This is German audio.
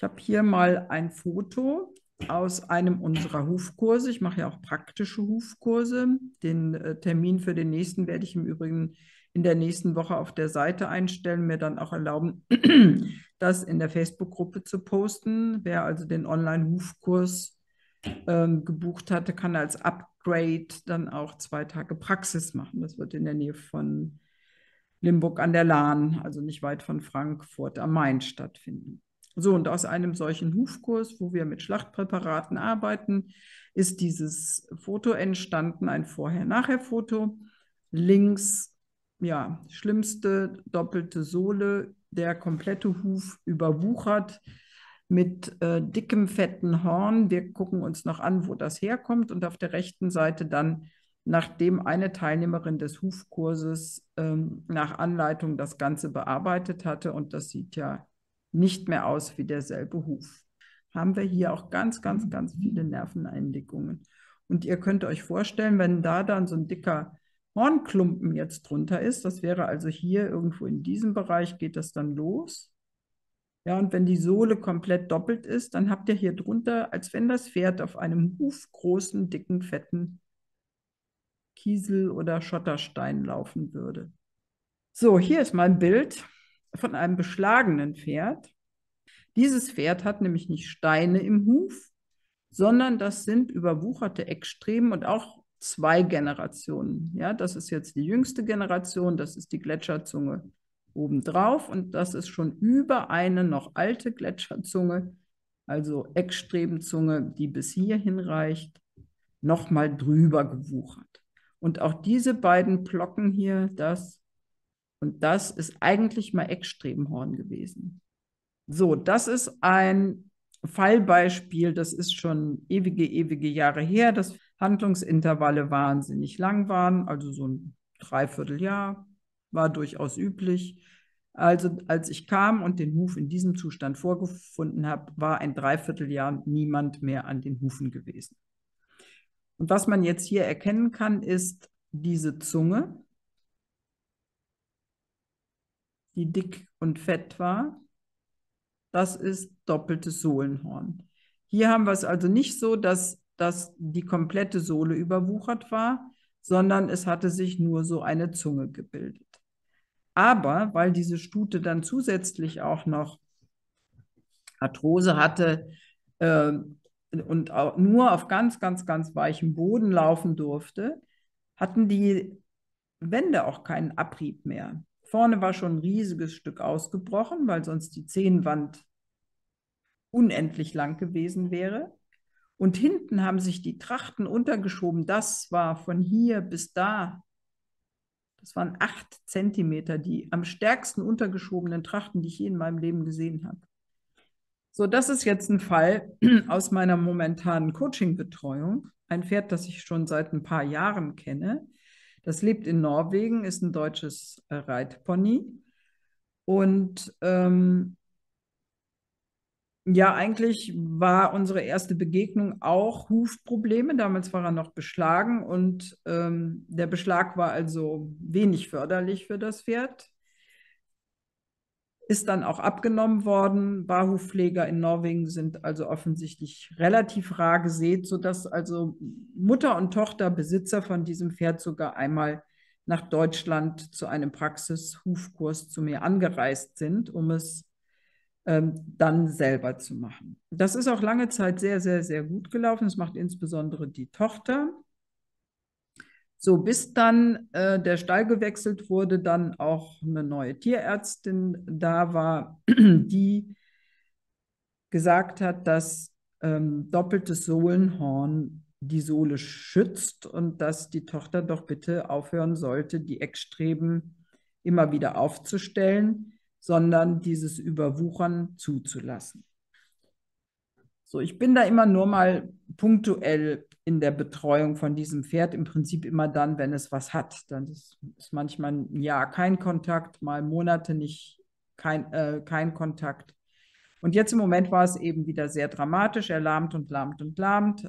Ich habe hier mal ein Foto aus einem unserer Hufkurse. Ich mache ja auch praktische Hufkurse. Den äh, Termin für den nächsten werde ich im Übrigen in der nächsten Woche auf der Seite einstellen, mir dann auch erlauben, das in der Facebook-Gruppe zu posten. Wer also den Online-Hufkurs ähm, gebucht hatte, kann als Upgrade dann auch zwei Tage Praxis machen. Das wird in der Nähe von Limburg an der Lahn, also nicht weit von Frankfurt am Main stattfinden. So, und aus einem solchen Hufkurs, wo wir mit Schlachtpräparaten arbeiten, ist dieses Foto entstanden, ein Vorher-Nachher-Foto. Links, ja, schlimmste doppelte Sohle, der komplette Huf überwuchert mit äh, dickem, fetten Horn. Wir gucken uns noch an, wo das herkommt. Und auf der rechten Seite dann, nachdem eine Teilnehmerin des Hufkurses ähm, nach Anleitung das Ganze bearbeitet hatte. Und das sieht ja nicht mehr aus wie derselbe Huf. Haben wir hier auch ganz, ganz, ganz viele Nerveneindickungen. Und ihr könnt euch vorstellen, wenn da dann so ein dicker Hornklumpen jetzt drunter ist, das wäre also hier irgendwo in diesem Bereich geht das dann los. Ja, und wenn die Sohle komplett doppelt ist, dann habt ihr hier drunter, als wenn das Pferd auf einem hufgroßen, dicken, fetten Kiesel oder Schotterstein laufen würde. So, hier ist mein Bild von einem beschlagenen Pferd. Dieses Pferd hat nämlich nicht Steine im Huf, sondern das sind überwucherte Eckstreben und auch zwei Generationen. Ja, das ist jetzt die jüngste Generation, das ist die Gletscherzunge obendrauf und das ist schon über eine noch alte Gletscherzunge, also Eckstrebenzunge, die bis hierhin reicht, nochmal drüber gewuchert. Und auch diese beiden Plocken hier, das und das ist eigentlich mal Eckstrebenhorn gewesen. So, das ist ein Fallbeispiel, das ist schon ewige, ewige Jahre her, dass Handlungsintervalle wahnsinnig lang waren, also so ein Dreivierteljahr war durchaus üblich. Also als ich kam und den Huf in diesem Zustand vorgefunden habe, war ein Dreivierteljahr niemand mehr an den Hufen gewesen. Und was man jetzt hier erkennen kann, ist diese Zunge, die dick und fett war. Das ist doppeltes Sohlenhorn. Hier haben wir es also nicht so, dass, dass die komplette Sohle überwuchert war, sondern es hatte sich nur so eine Zunge gebildet. Aber weil diese Stute dann zusätzlich auch noch Arthrose hatte äh, und nur auf ganz, ganz, ganz weichem Boden laufen durfte, hatten die Wände auch keinen Abrieb mehr. Vorne war schon ein riesiges Stück ausgebrochen, weil sonst die Zehenwand unendlich lang gewesen wäre. Und hinten haben sich die Trachten untergeschoben. Das war von hier bis da. Das waren acht Zentimeter, die am stärksten untergeschobenen Trachten, die ich je in meinem Leben gesehen habe. So, das ist jetzt ein Fall aus meiner momentanen Coaching-Betreuung. Ein Pferd, das ich schon seit ein paar Jahren kenne. Das lebt in Norwegen, ist ein deutsches äh, Reitpony. Und ähm, ja, eigentlich war unsere erste Begegnung auch Hufprobleme. Damals war er noch beschlagen und ähm, der Beschlag war also wenig förderlich für das Pferd ist dann auch abgenommen worden. Barhufpfleger in Norwegen sind also offensichtlich relativ rar gesät, sodass also Mutter und Tochter Besitzer von diesem Pferd sogar einmal nach Deutschland zu einem Praxishufkurs zu mir angereist sind, um es ähm, dann selber zu machen. Das ist auch lange Zeit sehr, sehr, sehr gut gelaufen. Das macht insbesondere die Tochter. So, bis dann äh, der Stall gewechselt wurde, dann auch eine neue Tierärztin da war, die gesagt hat, dass ähm, doppeltes Sohlenhorn die Sohle schützt und dass die Tochter doch bitte aufhören sollte, die Eckstreben immer wieder aufzustellen, sondern dieses Überwuchern zuzulassen. So, ich bin da immer nur mal punktuell in der Betreuung von diesem Pferd im Prinzip immer dann, wenn es was hat. Dann ist, ist manchmal ein Jahr kein Kontakt, mal Monate nicht kein, äh, kein Kontakt. Und jetzt im Moment war es eben wieder sehr dramatisch. Er lahmt und lahmt und lahmt.